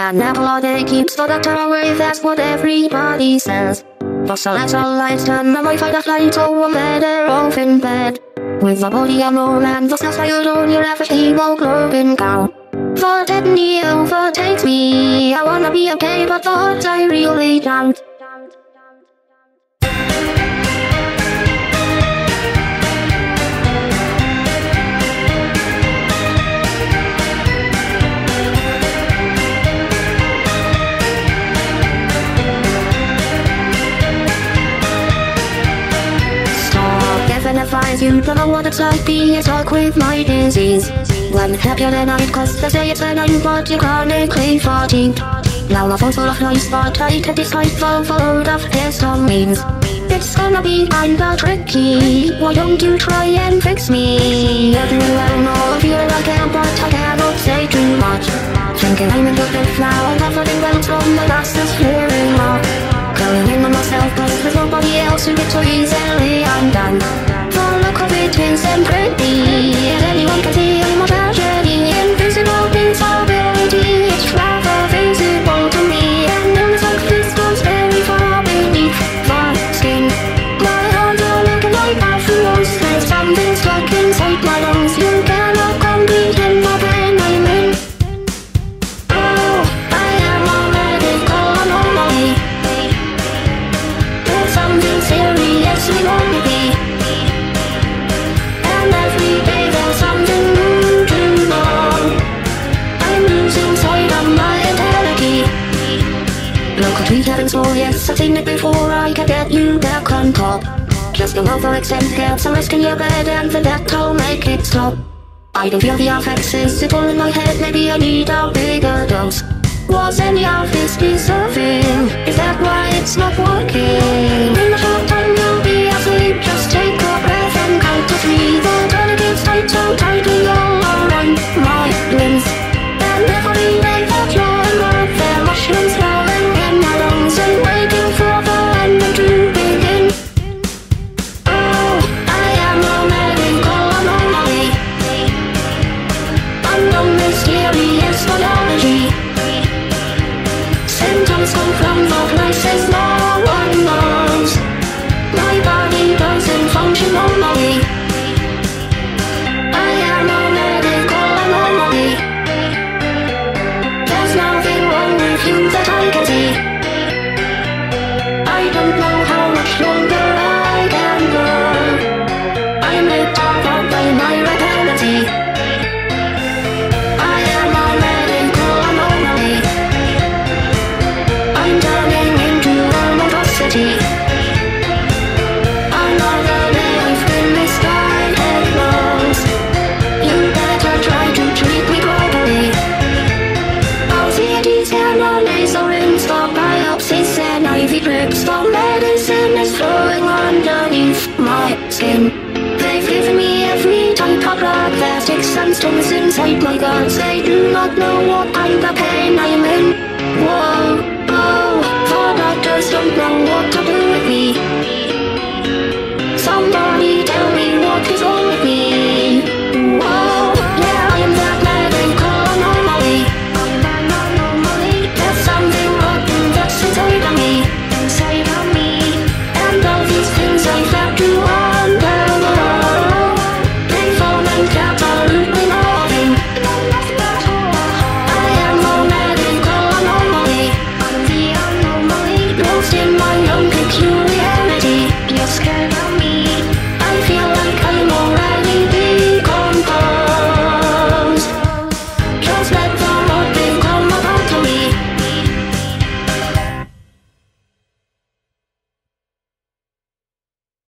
An apple day keeps the doctor away, that's what everybody says. But so let's all lights turn and I find a flight, oh I'm better off in bed. With the body no man, the stuff I on your average hemoglobin count. For destiny overtakes me, I wanna be okay, but I really don't. You don't know what it's like being stuck with my disease When happier than I cause they say it's benign but you're chronically fatigued Now my phone's full of noise but I this life full load of histamines It's gonna be kinda tricky. Why don't you try and fix me? Everywhere know I feel like I but I cannot say too much. Thinking I'm in health now I'm suffering well from my last is clearing up Going in on myself cause there's nobody else who gets so easily undone and pretty And anyone can back Just a love for extend, get some risk in your bed And for that I'll make it stop I don't feel the effects, is it all in my head? Maybe I need a bigger dose Was any of this deserving? Is that why it's not working? In the short time you'll be asleep, just take a breath and count to three The tourniquet's tight, so tightly I don't stones inside my guts. They do not know what kind of pain I am in Whoa, oh, whoa The doctors don't know